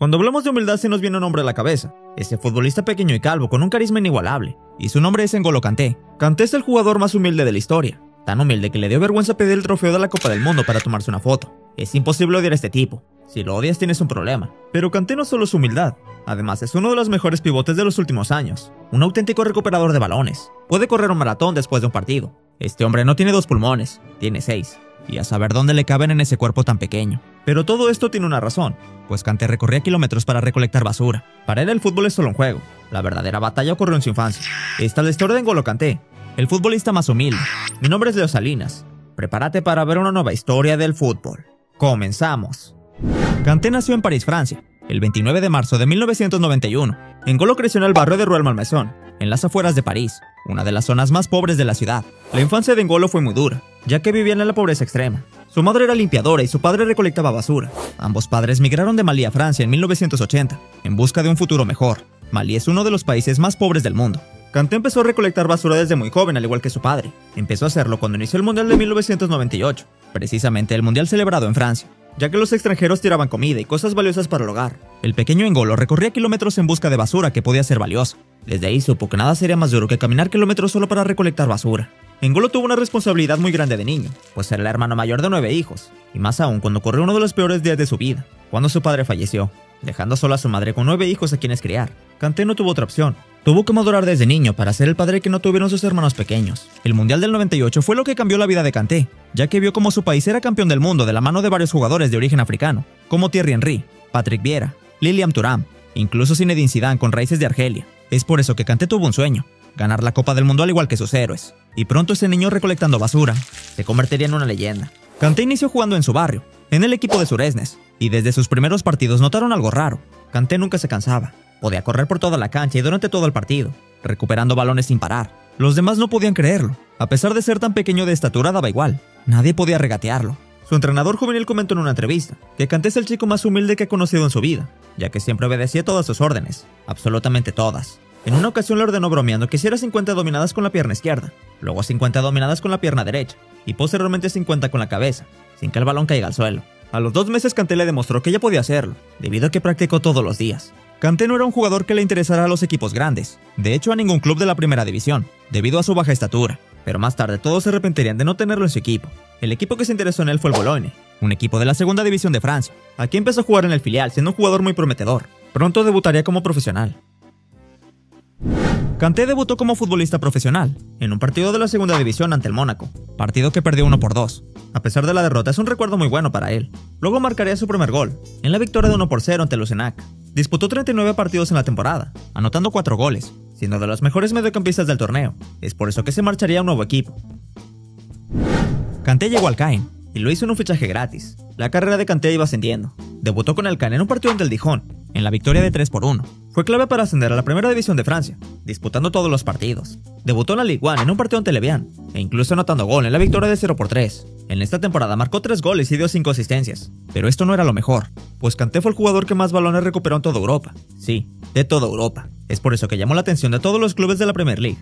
Cuando hablamos de humildad se nos viene un nombre a la cabeza. Ese futbolista pequeño y calvo con un carisma inigualable. Y su nombre es N'Golo Kanté. Kanté es el jugador más humilde de la historia. Tan humilde que le dio vergüenza pedir el trofeo de la Copa del Mundo para tomarse una foto. Es imposible odiar a este tipo. Si lo odias tienes un problema. Pero Kanté no solo es humildad. Además es uno de los mejores pivotes de los últimos años. Un auténtico recuperador de balones. Puede correr un maratón después de un partido. Este hombre no tiene dos pulmones, tiene seis. Y a saber dónde le caben en ese cuerpo tan pequeño. Pero todo esto tiene una razón, pues Kanté recorría kilómetros para recolectar basura. Para él el fútbol es solo un juego. La verdadera batalla ocurrió en su infancia. Esta es la historia de N'Golo Kanté, el futbolista más humilde. Mi nombre es Leo Salinas. Prepárate para ver una nueva historia del fútbol. Comenzamos. Kanté nació en París, Francia, el 29 de marzo de 1991. N'Golo creció en el barrio de Ruel Malmaison, en las afueras de París, una de las zonas más pobres de la ciudad. La infancia de N'Golo fue muy dura, ya que vivían en la pobreza extrema. Su madre era limpiadora y su padre recolectaba basura. Ambos padres migraron de Malí a Francia en 1980, en busca de un futuro mejor. Malí es uno de los países más pobres del mundo. Kanté empezó a recolectar basura desde muy joven, al igual que su padre. Empezó a hacerlo cuando inició el Mundial de 1998, precisamente el Mundial celebrado en Francia, ya que los extranjeros tiraban comida y cosas valiosas para el hogar. El pequeño Engolo recorría kilómetros en busca de basura que podía ser valiosa. Desde ahí supo que nada sería más duro que caminar kilómetros solo para recolectar basura. Engolo tuvo una responsabilidad muy grande de niño, pues era el hermano mayor de nueve hijos, y más aún cuando ocurrió uno de los peores días de su vida, cuando su padre falleció, dejando sola a su madre con nueve hijos a quienes criar. Kanté no tuvo otra opción. Tuvo que madurar desde niño para ser el padre que no tuvieron sus hermanos pequeños. El Mundial del 98 fue lo que cambió la vida de Kanté, ya que vio como su país era campeón del mundo de la mano de varios jugadores de origen africano, como Thierry Henry, Patrick Vieira, Lilian Thuram, incluso Zinedine Zidane con raíces de Argelia. Es por eso que Kanté tuvo un sueño, ganar la Copa del Mundo al igual que sus héroes. Y pronto ese niño recolectando basura se convertiría en una leyenda. Kanté inició jugando en su barrio, en el equipo de Suresnes, y desde sus primeros partidos notaron algo raro. Kanté nunca se cansaba. Podía correr por toda la cancha y durante todo el partido, recuperando balones sin parar. Los demás no podían creerlo. A pesar de ser tan pequeño de estatura, daba igual. Nadie podía regatearlo. Su entrenador juvenil comentó en una entrevista que Kanté es el chico más humilde que ha conocido en su vida, ya que siempre obedecía todas sus órdenes, absolutamente todas. En una ocasión le ordenó bromeando que hiciera 50 dominadas con la pierna izquierda, luego 50 dominadas con la pierna derecha, y posteriormente 50 con la cabeza, sin que el balón caiga al suelo. A los dos meses Kanté le demostró que ella podía hacerlo, debido a que practicó todos los días. Kanté no era un jugador que le interesara a los equipos grandes, de hecho a ningún club de la primera división, debido a su baja estatura, pero más tarde todos se arrepentirían de no tenerlo en su equipo. El equipo que se interesó en él fue el Bologne, un equipo de la segunda división de Francia. Aquí empezó a jugar en el filial siendo un jugador muy prometedor. Pronto debutaría como profesional. Kanté debutó como futbolista profesional, en un partido de la segunda división ante el Mónaco, partido que perdió 1 por 2. A pesar de la derrota, es un recuerdo muy bueno para él. Luego marcaría su primer gol, en la victoria de 1 por 0 ante Lucenac. Disputó 39 partidos en la temporada, anotando 4 goles, siendo de los mejores mediocampistas del torneo. Es por eso que se marcharía a un nuevo equipo. Kanté llegó al Caen, y lo hizo en un fichaje gratis. La carrera de Kanté iba ascendiendo. Debutó con el Caen en un partido ante el Dijon, en la victoria de 3 por 1. Fue clave para ascender a la primera división de Francia, disputando todos los partidos. Debutó en la Ligue 1 en un partido ante Levian, e incluso anotando gol en la victoria de 0 por 3. En esta temporada marcó 3 goles y dio 5 asistencias. Pero esto no era lo mejor, pues Kanté fue el jugador que más balones recuperó en toda Europa. Sí, de toda Europa. Es por eso que llamó la atención de todos los clubes de la Premier League.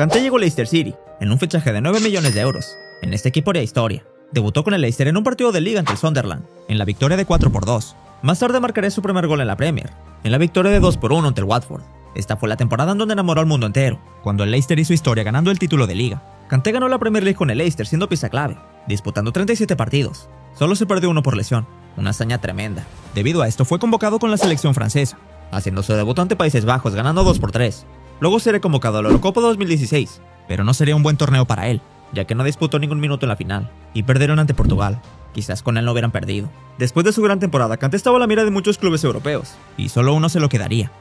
Kanté llegó al Leicester City, en un fichaje de 9 millones de euros. En este equipo haría historia. Debutó con el Leicester en un partido de liga ante el Sunderland, en la victoria de 4 por 2. Más tarde marcaría su primer gol en la Premier, en la victoria de 2 por 1 ante el Watford. Esta fue la temporada en donde enamoró al mundo entero, cuando el Leicester hizo historia ganando el título de liga. Kanté ganó la Premier League con el Leicester siendo pieza clave, disputando 37 partidos. Solo se perdió uno por lesión, una hazaña tremenda. Debido a esto fue convocado con la selección francesa, haciendo su debut ante Países Bajos ganando 2 por 3. Luego sería convocado a la Eurocopa 2016, pero no sería un buen torneo para él, ya que no disputó ningún minuto en la final, y perdieron ante Portugal. Quizás con él no hubieran perdido. Después de su gran temporada, Kanté estaba a la mira de muchos clubes europeos, y solo uno se lo quedaría.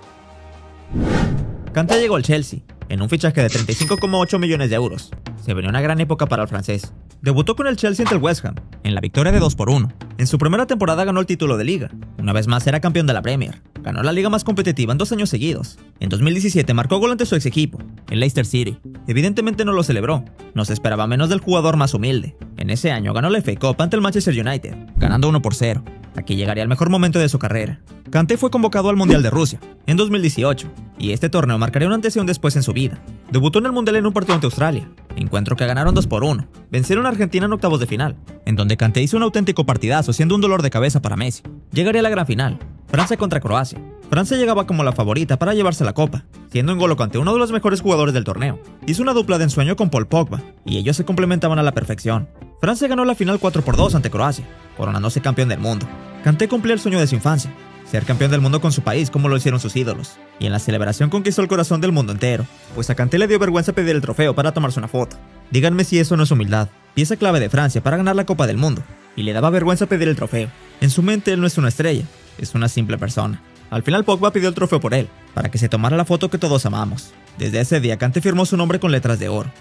Kanté llegó al Chelsea, en un fichaje de 35,8 millones de euros. Se venía una gran época para el francés. Debutó con el Chelsea ante el West Ham, en la victoria de 2 por 1. En su primera temporada ganó el título de liga. Una vez más era campeón de la Premier. Ganó la liga más competitiva en dos años seguidos. En 2017 marcó gol ante su ex equipo, el Leicester City. Evidentemente no lo celebró. No se esperaba menos del jugador más humilde. En ese año ganó la FA Cup ante el Manchester United, ganando 1 por 0. Aquí llegaría el mejor momento de su carrera. Kanté fue convocado al Mundial de Rusia en 2018, y este torneo marcaría un antes y un después en su vida. Debutó en el Mundial en un partido ante Australia, encuentro que ganaron 2 por 1, vencieron a Argentina en octavos de final, en donde Kanté hizo un auténtico partidazo siendo un dolor de cabeza para Messi. Llegaría a la gran final, Francia contra Croacia. Francia llegaba como la favorita para llevarse la copa, siendo N'Golo Kanté uno de los mejores jugadores del torneo. Hizo una dupla de ensueño con Paul Pogba, y ellos se complementaban a la perfección. Francia ganó la final 4 por 2 ante Croacia, coronándose campeón del mundo. Kanté cumplía el sueño de su infancia, ser campeón del mundo con su país como lo hicieron sus ídolos, y en la celebración conquistó el corazón del mundo entero, pues a Kanté le dio vergüenza pedir el trofeo para tomarse una foto. Díganme si eso no es humildad, pieza clave de Francia para ganar la Copa del Mundo, y le daba vergüenza pedir el trofeo. En su mente él no es una estrella, es una simple persona. Al final Pogba pidió el trofeo por él, para que se tomara la foto que todos amamos. Desde ese día Kanté firmó su nombre con letras de oro.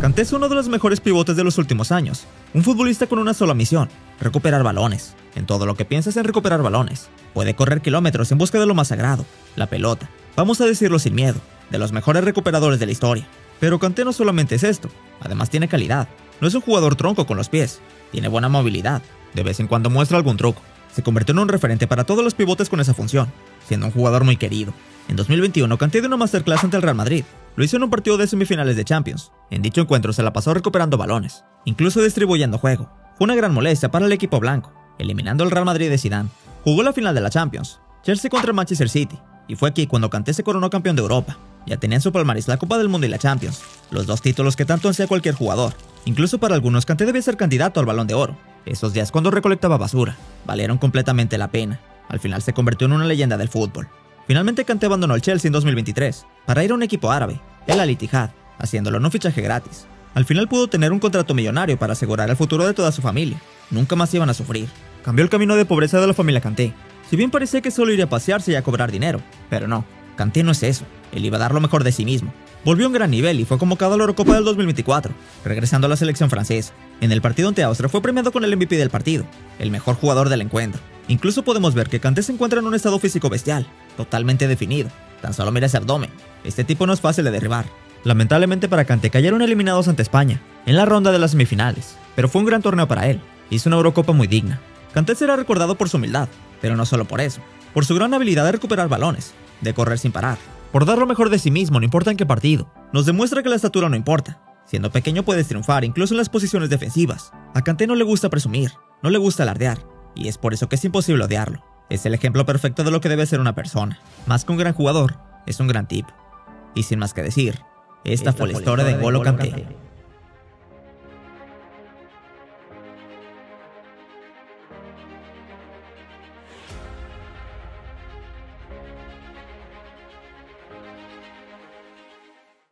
Kanté es uno de los mejores pivotes de los últimos años, un futbolista con una sola misión, recuperar balones. En todo lo que piensas en recuperar balones. Puede correr kilómetros en busca de lo más sagrado, la pelota. Vamos a decirlo sin miedo, de los mejores recuperadores de la historia. Pero Kanté no solamente es esto, además tiene calidad. No es un jugador tronco con los pies, tiene buena movilidad, de vez en cuando muestra algún truco. Se convirtió en un referente para todos los pivotes con esa función, siendo un jugador muy querido. En 2021 Kanté dio una masterclass ante el Real Madrid. Lo hizo en un partido de semifinales de Champions. En dicho encuentro se la pasó recuperando balones, incluso distribuyendo juego. Fue una gran molestia para el equipo blanco, eliminando al Real Madrid de Zidane. Jugó la final de la Champions, Chelsea contra Manchester City, y fue aquí cuando Kanté se coronó campeón de Europa. Ya tenía en su palmarés la Copa del Mundo y la Champions, los dos títulos que tanto ansía cualquier jugador. Incluso para algunos Kanté debía ser candidato al Balón de Oro. Esos días cuando recolectaba basura, valieron completamente la pena. Al final se convirtió en una leyenda del fútbol. Finalmente Kanté abandonó el Chelsea en 2023 para ir a un equipo árabe, el Al Ittihad, haciéndolo en un fichaje gratis. Al final pudo tener un contrato millonario para asegurar el futuro de toda su familia. Nunca más iban a sufrir. Cambió el camino de pobreza de la familia Kanté. Si bien parecía que solo iría a pasearse y a cobrar dinero, pero no, Kanté no es eso. Él iba a dar lo mejor de sí mismo. Volvió a un gran nivel y fue convocado a la Eurocopa del 2024, regresando a la selección francesa. En el partido ante Austria fue premiado con el MVP del partido, el mejor jugador del encuentro. Incluso podemos ver que Kanté se encuentra en un estado físico bestial, totalmente definido. Tan solo mira ese abdomen. Este tipo no es fácil de derribar. Lamentablemente para Kanté cayeron eliminados ante España, en la ronda de las semifinales, pero fue un gran torneo para él. Hizo una Eurocopa muy digna. Kanté será recordado por su humildad, pero no solo por eso, por su gran habilidad de recuperar balones, de correr sin parar, por dar lo mejor de sí mismo no importa en qué partido. Nos demuestra que la estatura no importa. Siendo pequeño puedes triunfar incluso en las posiciones defensivas. A Kanté no le gusta presumir, no le gusta alardear, y es por eso que es imposible odiarlo. Es el ejemplo perfecto de lo que debe ser una persona. Más que un gran jugador, es un gran tipo. Y sin más que decir, esta, fue la historia de Golo Kanté.